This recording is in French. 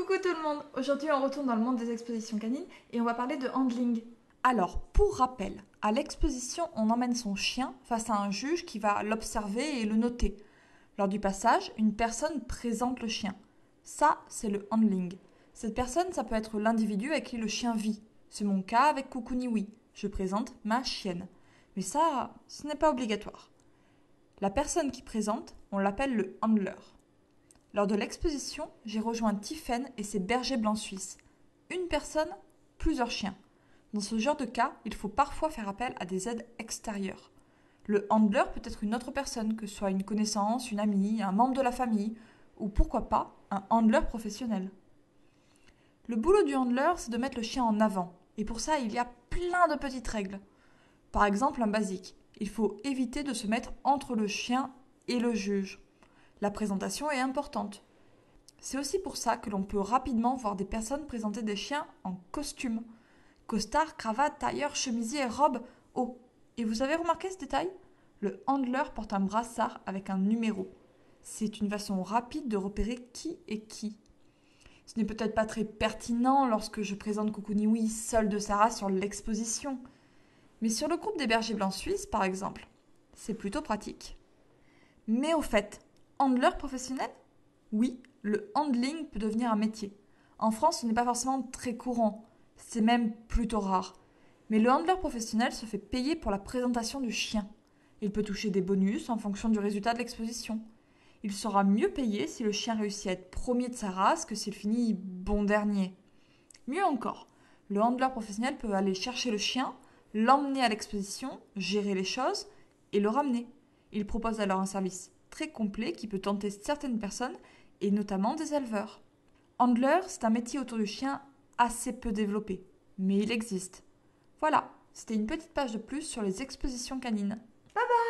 Coucou tout le monde Aujourd'hui on retourne dans le monde des expositions canines et on va parler de handling. Alors, pour rappel, à l'exposition on emmène son chien face à un juge qui va l'observer et le noter. Lors du passage, une personne présente le chien. Ça, c'est le handling. Cette personne, ça peut être l'individu avec qui le chien vit. C'est mon cas avec Kukuniwi. Je présente ma chienne. Mais ça, ce n'est pas obligatoire. La personne qui présente, on l'appelle le handler. Lors de l'exposition, j'ai rejoint Tiffen et ses bergers blancs suisses. Une personne, plusieurs chiens. Dans ce genre de cas, il faut parfois faire appel à des aides extérieures. Le handler peut être une autre personne, que ce soit une connaissance, une amie, un membre de la famille, ou pourquoi pas un handler professionnel. Le boulot du handler, c'est de mettre le chien en avant, et pour ça, il y a plein de petites règles. Par exemple, un basique, il faut éviter de se mettre entre le chien et le juge. La présentation est importante. C'est aussi pour ça que l'on peut rapidement voir des personnes présenter des chiens en costume. Costard, cravate, tailleur, chemisier, robe. Oh, et vous avez remarqué ce détail? Le handler porte un brassard avec un numéro. C'est une façon rapide de repérer qui est qui. Ce n'est peut-être pas très pertinent lorsque je présente Kukuniwi seul de Sarah sur l'exposition. Mais sur le groupe des bergers blancs suisses, par exemple, c'est plutôt pratique. Mais au fait, handler professionnel? Oui, le handling peut devenir un métier. En France, ce n'est pas forcément très courant, c'est même plutôt rare. Mais le handler professionnel se fait payer pour la présentation du chien. Il peut toucher des bonus en fonction du résultat de l'exposition. Il sera mieux payé si le chien réussit à être premier de sa race que s'il finit bon dernier. Mieux encore, le handler professionnel peut aller chercher le chien, l'emmener à l'exposition, gérer les choses et le ramener. Il propose alors un service très complet qui peut tenter certaines personnes et notamment des éleveurs. Handler, c'est un métier autour du chien assez peu développé, mais il existe. Voilà, c'était une petite page de plus sur les expositions canines. Bye bye